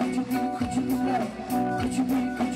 could you be, could you be? Could you be, could you be?